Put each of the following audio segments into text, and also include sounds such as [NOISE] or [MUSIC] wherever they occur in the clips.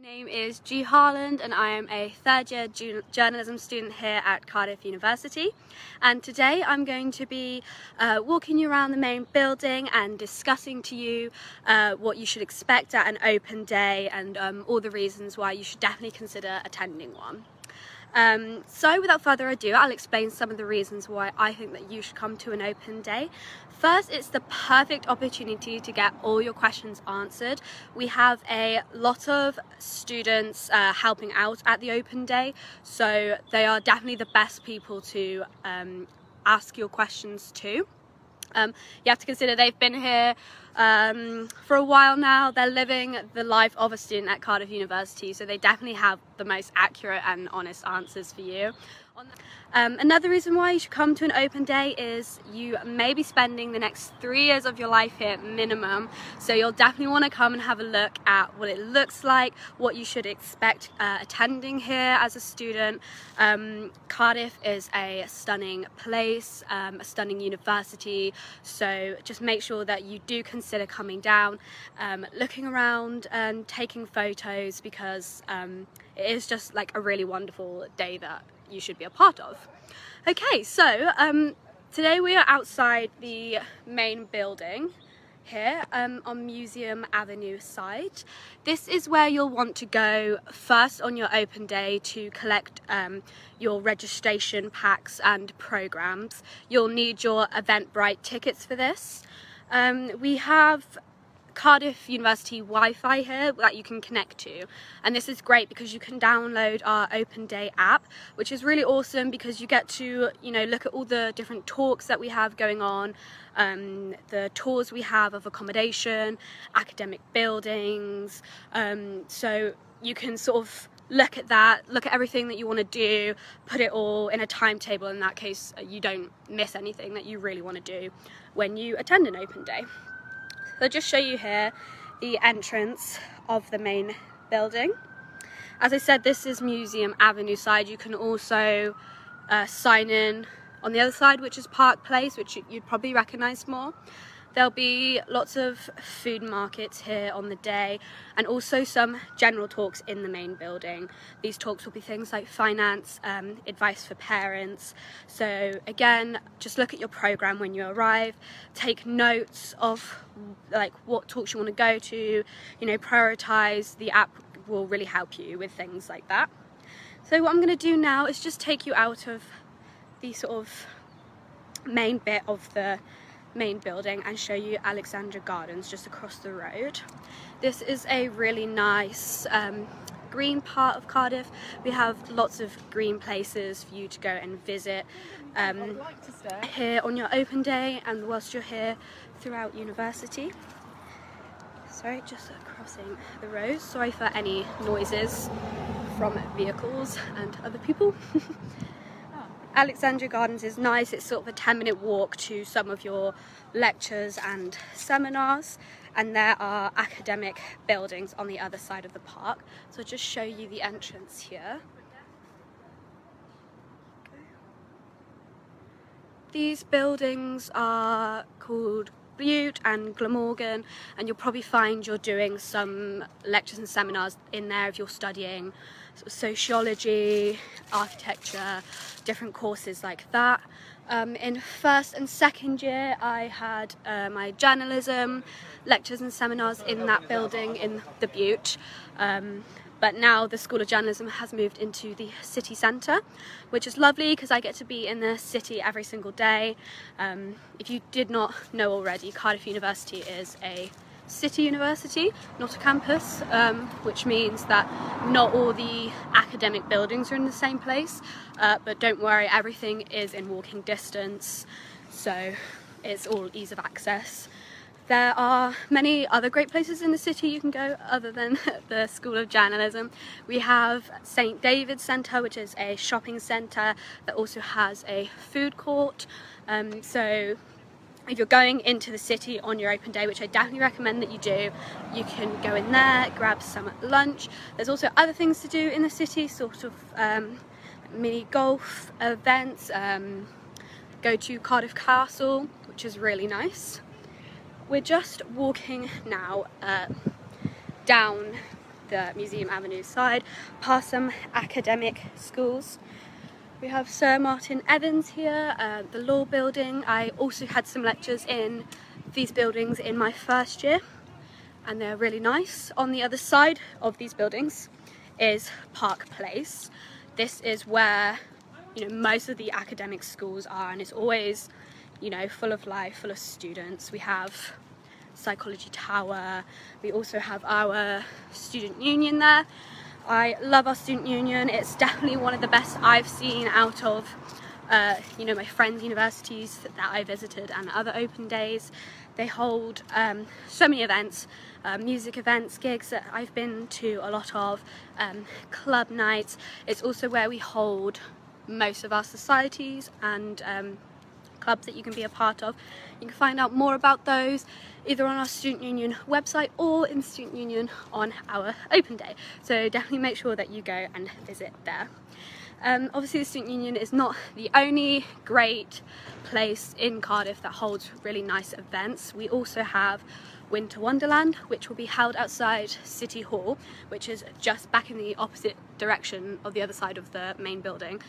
My name is Gee Harland and I am a third year journalism student here at Cardiff University and today I'm going to be uh, walking you around the main building and discussing to you uh, what you should expect at an open day and um, all the reasons why you should definitely consider attending one. Um, so without further ado, I'll explain some of the reasons why I think that you should come to an open day. First, it's the perfect opportunity to get all your questions answered. We have a lot of students uh, helping out at the open day, so they are definitely the best people to um, ask your questions to. Um, you have to consider they've been here um, for a while now. They're living the life of a student at Cardiff University, so they definitely have the most accurate and honest answers for you. Um, another reason why you should come to an open day is you may be spending the next three years of your life here minimum. So you'll definitely want to come and have a look at what it looks like what you should expect uh, attending here as a student. Um, Cardiff is a stunning place um, a stunning university. So just make sure that you do consider coming down um, looking around and taking photos because um, it is just like a really wonderful day that you should be a part of. Okay, so um, today we are outside the main building here um, on Museum Avenue side. This is where you'll want to go first on your open day to collect um, your registration packs and programs. You'll need your Eventbrite tickets for this. Um, we have Cardiff University Wi-Fi here that you can connect to and this is great because you can download our open day app which is really awesome because you get to you know look at all the different talks that we have going on um, the tours we have of accommodation academic buildings um, so you can sort of look at that, look at everything that you want to do, put it all in a timetable. In that case, you don't miss anything that you really want to do when you attend an open day. I'll just show you here the entrance of the main building. As I said, this is Museum Avenue side. You can also uh, sign in on the other side, which is Park Place, which you'd probably recognise more. There'll be lots of food markets here on the day and also some general talks in the main building. These talks will be things like finance, um, advice for parents. So again, just look at your program when you arrive, take notes of like what talks you want to go to, you know, prioritize. The app will really help you with things like that. So what I'm going to do now is just take you out of the sort of main bit of the main building and show you Alexandra Gardens just across the road. This is a really nice um, green part of Cardiff. We have lots of green places for you to go and visit um, here on your open day and whilst you're here throughout university. Sorry, just crossing the road. Sorry for any noises from vehicles and other people. [LAUGHS] Alexandra Gardens is nice. It's sort of a 10 minute walk to some of your lectures and seminars and there are academic buildings on the other side of the park. So I'll just show you the entrance here. These buildings are called Bute and Glamorgan and you'll probably find you're doing some lectures and seminars in there if you're studying sociology, architecture, different courses like that. Um, in first and second year I had uh, my journalism lectures and seminars in that building in the Bute. um, but now the School of Journalism has moved into the city centre which is lovely because I get to be in the city every single day. Um, if you did not know already, Cardiff University is a city university, not a campus, um, which means that not all the academic buildings are in the same place, uh, but don't worry, everything is in walking distance, so it's all ease of access. There are many other great places in the city you can go other than [LAUGHS] the School of Journalism. We have St David's Centre which is a shopping centre that also has a food court um, so if you're going into the city on your open day, which I definitely recommend that you do, you can go in there, grab some lunch. There's also other things to do in the city, sort of um, mini golf events, um, go to Cardiff Castle, which is really nice we're just walking now uh, down the Museum Avenue side, past some academic schools. We have Sir Martin Evans here, uh, the law building. I also had some lectures in these buildings in my first year and they're really nice. On the other side of these buildings is Park Place. This is where you know most of the academic schools are and it's always you know full of life, full of students. We have Psychology Tower, we also have our student union there. I love our student union, it's definitely one of the best I've seen out of uh, you know my friends' universities that I visited and other open days. They hold um, so many events, uh, music events, gigs that I've been to a lot of, um, club nights. It's also where we hold most of our societies and um, clubs that you can be a part of. You can find out more about those either on our Student Union website or in Student Union on our open day. So definitely make sure that you go and visit there. Um, obviously the Student Union is not the only great place in Cardiff that holds really nice events. We also have Winter Wonderland which will be held outside City Hall which is just back in the opposite direction of the other side of the main building.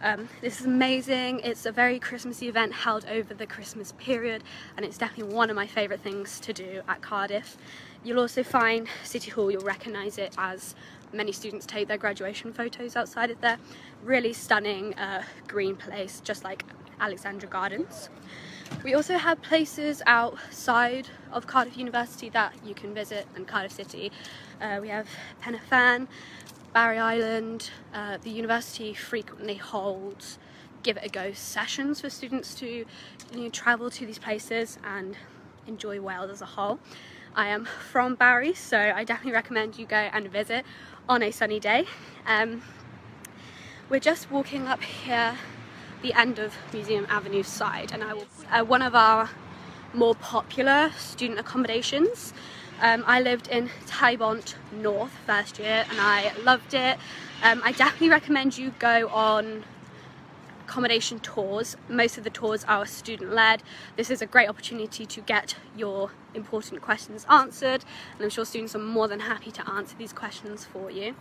Um, this is amazing, it's a very Christmassy event held over the Christmas period and it's definitely one of my favourite things to do at Cardiff. You'll also find City Hall, you'll recognise it as many students take their graduation photos outside of there. Really stunning uh, green place, just like Alexandra Gardens. We also have places outside of Cardiff University that you can visit and Cardiff City. Uh, we have Pen y Fan, Barry Island. Uh, the university frequently holds give it a go sessions for students to you know, travel to these places and enjoy Wales as a whole. I am from Barry so I definitely recommend you go and visit on a sunny day. Um, we're just walking up here the end of Museum Avenue side and I will, uh, one of our more popular student accommodations. Um, I lived in Talybont North first year and I loved it. Um, I definitely recommend you go on accommodation tours. Most of the tours are student led. This is a great opportunity to get your important questions answered and I'm sure students are more than happy to answer these questions for you.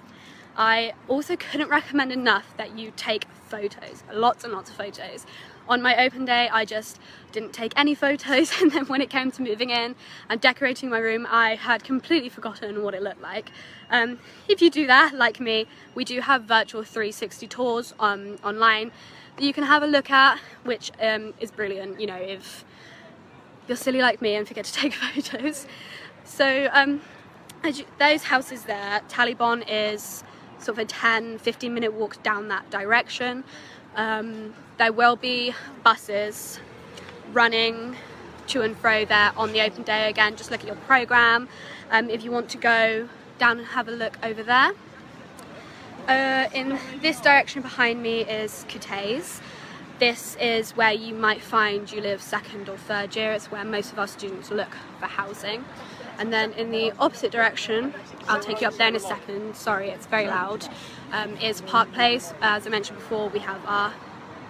I also couldn't recommend enough that you take photos, lots and lots of photos. On my open day I just didn't take any photos [LAUGHS] and then when it came to moving in and decorating my room I had completely forgotten what it looked like. Um, if you do that, like me, we do have virtual 360 tours um, online that you can have a look at, which um, is brilliant, you know, if you're silly like me and forget to [LAUGHS] take photos. So um, those houses there, Talybont is sort of a 10, 15 minute walk down that direction. Um, there will be buses running to and fro there on the open day again, just look at your program. Um, if you want to go down and have a look over there. Uh, in this direction behind me is Cathays. This is where you might find you live second or third year. It's where most of our students look for housing. And then in the opposite direction, I'll take you up there in a second, sorry it's very loud, um, is Park Place. As I mentioned before, we have our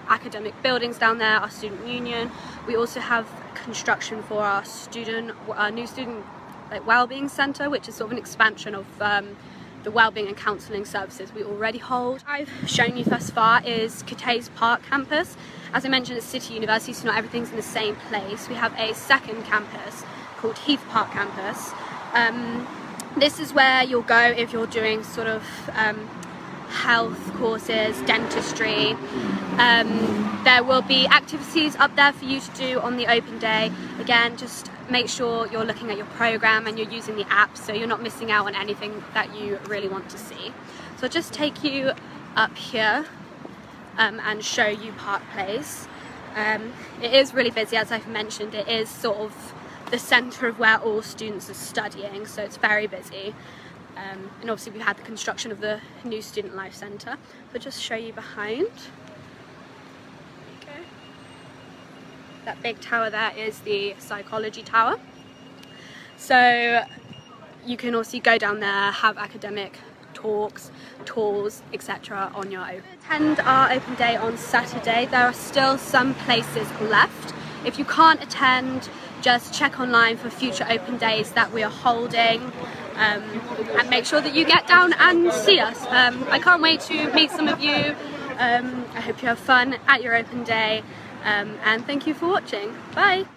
academic buildings down there, our student union. We also have construction for our student, our new student like wellbeing centre, which is sort of an expansion of um, the wellbeing and counselling services we already hold. I've shown you thus far is Cathays Park campus. As I mentioned, it's City University, so not everything's in the same place. We have a second campus called Heath Park campus. Um, this is where you'll go if you're doing sort of um, health courses, dentistry. Um, there will be activities up there for you to do on the open day. Again, just make sure you're looking at your program and you're using the app so you're not missing out on anything that you really want to see. So I'll just take you up here um, and show you Park Place. Um, it is really busy as I've mentioned, it is sort of the centre of where all students are studying so it's very busy. Um, and obviously we've had the construction of the new Student Life Centre. I'll just show you behind. That big tower there is the psychology tower. So you can also go down there, have academic talks, tours, etc. on your own. Attend our open day on Saturday. There are still some places left. If you can't attend, just check online for future open days that we are holding. um, and make sure that you get down and see us. Um, I can't wait to meet some of you. Um, I hope you have fun at your open day um, and thank you for watching. Bye!